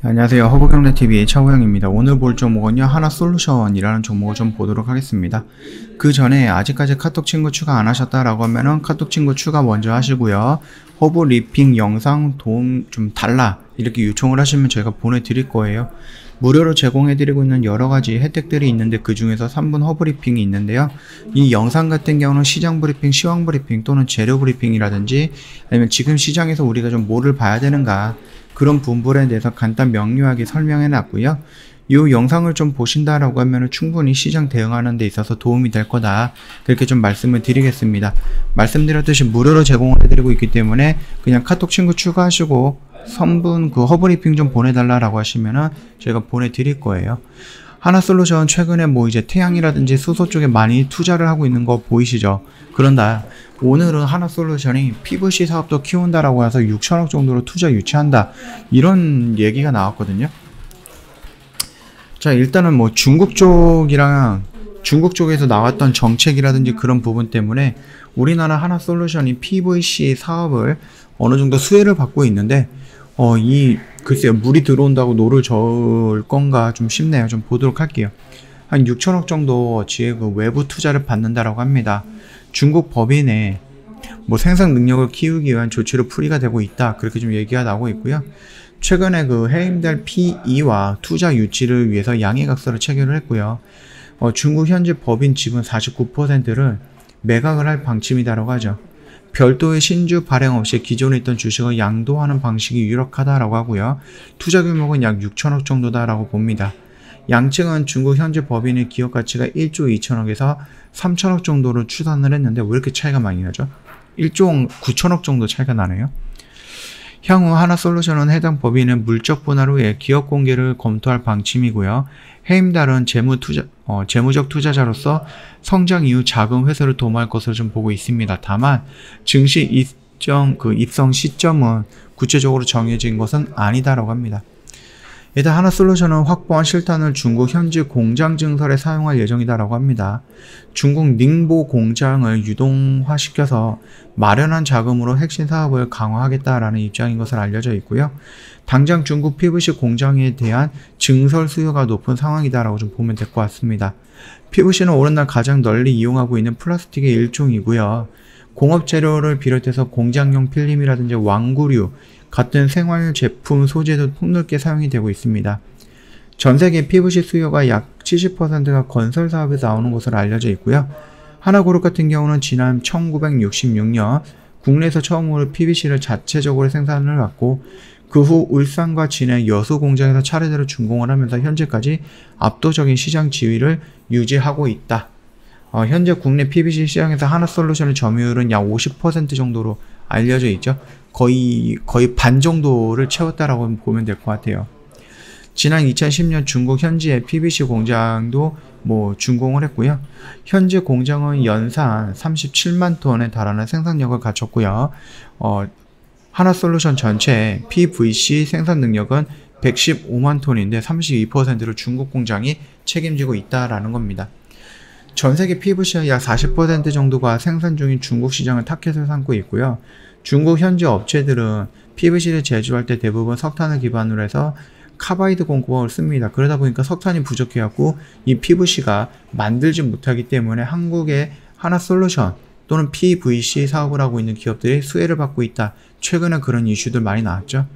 네, 안녕하세요. 허브경제TV의 차우영입니다. 오늘 볼 종목은요, 한화솔루션이라는 종목을 좀 보도록 하겠습니다. 그 전에 아직까지 카톡 친구 추가 안 하셨다라고 하면은 카톡 친구 추가 먼저 하시고요. 허브리핑 영상 도움 좀 달라. 이렇게 요청을 하시면 저희가 보내드릴 거예요. 무료로 제공해드리고 있는 여러 가지 혜택들이 있는데 그 중에서 3분 허브리핑이 있는데요. 이 영상 같은 경우는 시장 브리핑, 시황 브리핑 또는 재료 브리핑이라든지 아니면 지금 시장에서 우리가 좀 뭐를 봐야 되는가 그런 분분에 대해서 간단 명료하게 설명해 놨고요. 이 영상을 좀 보신다라고 하면 충분히 시장 대응하는 데 있어서 도움이 될 거다. 그렇게 좀 말씀을 드리겠습니다. 말씀드렸듯이 무료로 제공을 해드리고 있기 때문에 그냥 카톡 친구 추가하시고 선분 그 허브리핑 좀 보내달라라고 하시면은 저희가 보내드릴 거예요. 하나솔루션 최근에 뭐 이제 태양이라든지 수소 쪽에 많이 투자를 하고 있는 거 보이시죠? 그런다. 오늘은 한화솔루션이 PVC 사업도 키운다라고 해서 6천억 정도로 투자 유치한다. 이런 얘기가 나왔거든요. 자, 일단은 뭐 중국 쪽이랑 중국 쪽에서 나왔던 정책이라든지 그런 부분 때문에 우리나라 한화솔루션이 PVC 사업을 어느 정도 수혜를 받고 있는데 어, 이 글쎄요 물이 들어온다고 노를 저을 건가 좀 싶네요. 좀 보도록 할게요. 한 6천억 정도 지의 그 외부 투자를 받는다라고 합니다. 중국 법인에 뭐 생산 능력을 키우기 위한 조치로 풀이가 되고 있다. 그렇게 좀 얘기가 나오고 있고요. 최근에 그 해임될 PE와 투자 유치를 위해서 양해각서를 체결을 했고요. 어, 중국 현재 법인 지분 49%를 매각을 할 방침이다라고 하죠. 별도의 신주 발행 없이 기존에 있던 주식을 양도하는 방식이 유력하다라고 하고요. 투자 규모는 약 6천억 정도다라고 봅니다. 양측은 중국 현재 법인의 기업 가치가 1조 2천억에서 3천억 정도로 추산을 했는데 왜 이렇게 차이가 많이 나죠? 1조 9천억 정도 차이가 나네요. 향후 하나솔루션은 해당 법인의 물적 분할 후에 기업 공개를 검토할 방침이고요. 해임달은 재무 투자, 어, 재무적 투자자로서 성장 이후 자금 회수를 도모할 것으로 좀 보고 있습니다. 다만 증시 입정 그 입성 시점은 구체적으로 정해진 것은 아니다라고 합니다. 일단 하나솔루션은 확보한 실탄을 중국 현지 공장 증설에 사용할 예정이다라고 합니다. 중국 닝보 공장을 유동화시켜서 마련한 자금으로 핵심 사업을 강화하겠다라는 입장인 것을 알려져 있고요. 당장 중국 PVC 공장에 대한 증설 수요가 높은 상황이다라고 좀 보면 될 것 같습니다. PVC는 오늘날 가장 널리 이용하고 있는 플라스틱의 일종이고요. 공업 재료를 비롯해서 공장용 필름이라든지 왕구류, 같은 생활 제품 소재도 폭넓게 사용이 되고 있습니다. 전 세계 PVC 수요가 약 70%가 건설 사업에서 나오는 것으로 알려져 있고요. 하나그룹 같은 경우는 지난 1966년 국내에서 처음으로 PVC를 자체적으로 생산을 했고 그 후 울산과 진해 여수 공장에서 차례대로 준공을 하면서 현재까지 압도적인 시장 지위를 유지하고 있다. 어, 현재 국내 PVC 시장에서 하나 솔루션의 점유율은 약 50% 정도로 알려져 있죠. 거의 거의 반 정도를 채웠다라고 보면 될 것 같아요. 지난 2010년 중국 현지의 PVC 공장도 뭐 준공을 했고요. 현재 공장은 연산 37만 톤에 달하는 생산력을 갖췄고요. 어, 하나솔루션 전체 PVC 생산 능력은 115만 톤인데 32%를 중국 공장이 책임지고 있다라는 겁니다. 전 세계 PVC의 약 40% 정도가 생산 중인 중국 시장을 타깃을 삼고 있고요. 중국 현지 업체들은 PVC를 제조할 때 대부분 석탄을 기반으로 해서 카바이드 공법을 씁니다. 그러다 보니까 석탄이 부족해갖고 이 PVC가 만들지 못하기 때문에 한국의 한화솔루션 또는 PVC 사업을 하고 있는 기업들이 수혜를 받고 있다. 최근에 그런 이슈들 많이 나왔죠.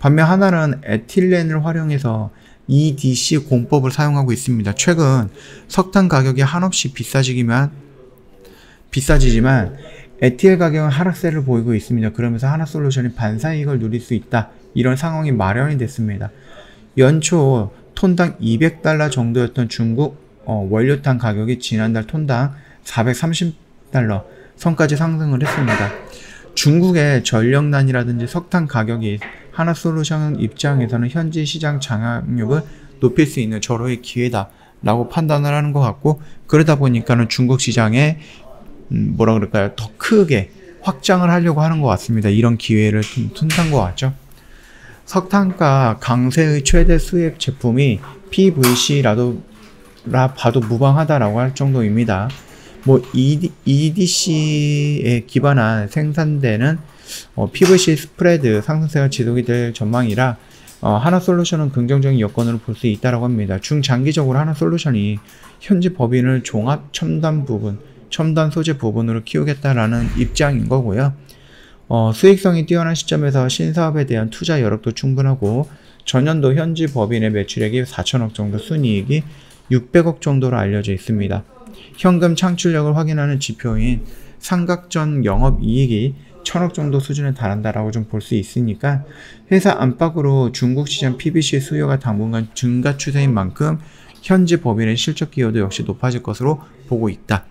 반면 하나는 에틸렌을 활용해서 EDC 공법을 사용하고 있습니다. 최근 석탄 가격이 한없이 비싸지기만 비싸지지만 에티엘 가격은 하락세를 보이고 있습니다. 그러면서 하나솔루션이 반사이익을 누릴 수 있다. 이런 상황이 마련이 됐습니다. 연초 톤당 200달러 정도였던 중국 어, 원료탄 가격이 지난달 톤당 430달러 선까지 상승을 했습니다. 중국의 전력난이라든지 석탄 가격이 하나솔루션 입장에서는 현지 시장 장악력을 높일 수 있는 절호의 기회다 라고 판단을 하는 것 같고 그러다 보니까는 중국 시장에 음, 뭐라 그럴까요? 더 크게 확장을 하려고 하는 것 같습니다. 이런 기회를 좀 튼단 것 같죠. 석탄가 강세의 최대 수입 제품이 PVC라도 라 봐도 무방하다라고 할 정도입니다. 뭐 EDC에 기반한 생산되는 어, PVC 스프레드 상승세가 지속이 될 전망이라 어, 하나솔루션은 긍정적인 여건으로 볼 수 있다라고 합니다. 중장기적으로 하나솔루션이 현지 법인을 종합 첨단 부분, 첨단 소재 부분으로 키우겠다라는 입장인 거고요. 어, 수익성이 뛰어난 시점에서 신사업에 대한 투자 여력도 충분하고 전년도 현지 법인의 매출액이 4천억 정도 순이익이 600억 정도로 알려져 있습니다. 현금 창출력을 확인하는 지표인 삼각전 영업이익이 천억 정도 수준에 달한다라고 좀 볼 수 있으니까 회사 안팎으로 중국 시장 PVC 수요가 당분간 증가 추세인 만큼 현지 법인의 실적 기여도 역시 높아질 것으로 보고 있다.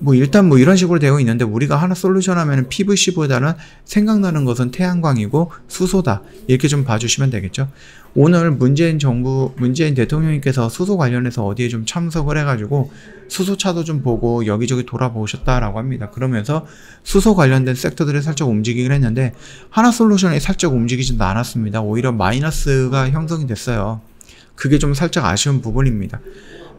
뭐 일단 뭐 이런 식으로 되어 있는데 우리가 하나 솔루션 하면은 PVC보다는 생각나는 것은 태양광이고 수소다 이렇게 좀 봐주시면 되겠죠. 오늘 문재인 정부 문재인 대통령님께서 수소 관련해서 어디에 좀 참석을 해가지고 수소차도 좀 보고 여기저기 돌아보셨다라고 합니다. 그러면서 수소 관련된 섹터들이 살짝 움직이긴 했는데 하나 솔루션이 살짝 움직이지도 않았습니다. 오히려 마이너스가 형성이 됐어요. 그게 좀 살짝 아쉬운 부분입니다.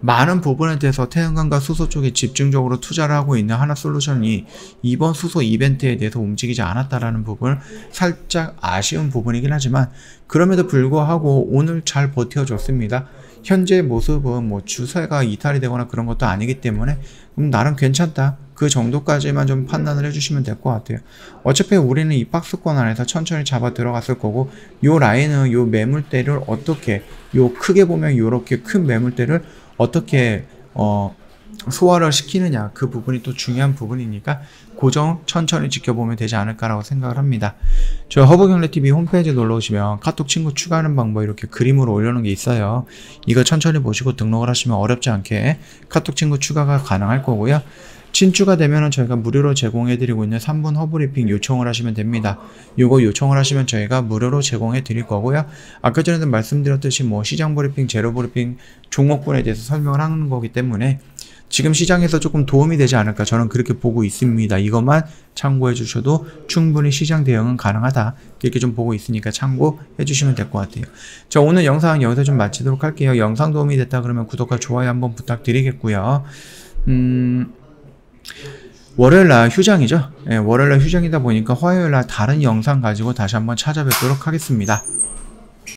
많은 부분에 대해서 태양광과 수소 쪽에 집중적으로 투자를 하고 있는 하나 솔루션이 이번 수소 이벤트에 대해서 움직이지 않았다라는 부분을 살짝 아쉬운 부분이긴 하지만 그럼에도 불구하고 오늘 잘 버텨줬습니다. 현재 모습은 뭐 주세가 이탈이 되거나 그런 것도 아니기 때문에 음, 나름 괜찮다. 그 정도까지만 좀 판단을 해주시면 될 것 같아요. 어차피 우리는 이 박스권 안에서 천천히 잡아 들어갔을 거고 요 라인은 요 매물대를 어떻게 요 크게 보면 요렇게 큰 매물대를 어떻게 어, 소화를 시키느냐 그 부분이 또 중요한 부분이니까 고정 천천히 지켜보면 되지 않을까라고 생각을 합니다. 저 허브경제TV 홈페이지 놀러 오시면 카톡 친구 추가하는 방법 이렇게 그림으로 올려놓은 게 있어요. 이거 천천히 보시고 등록을 하시면 어렵지 않게 카톡 친구 추가가 가능할 거고요. 친추가 되면은 저희가 무료로 제공해드리고 있는 3분 허브리핑 요청을 하시면 됩니다. 요거 요청을 하시면 저희가 무료로 제공해 드릴 거고요. 아까 전에도 말씀드렸듯이 뭐 시장 브리핑, 재료 브리핑 종목군에 대해서 설명을 하는 거기 때문에 지금 시장에서 조금 도움이 되지 않을까 저는 그렇게 보고 있습니다. 이것만 참고해 주셔도 충분히 시장 대응은 가능하다. 이렇게 좀 보고 있으니까 참고해 주시면 될 것 같아요. 자, 오늘 영상 여기서 좀 마치도록 할게요. 영상 도움이 됐다 그러면 구독과 좋아요 한번 부탁드리겠고요. 음, 월요일 날 휴장이죠. 예, 월요일 날 휴장이다 보니까 화요일 날 다른 영상 가지고 다시 한번 찾아뵙도록 하겠습니다.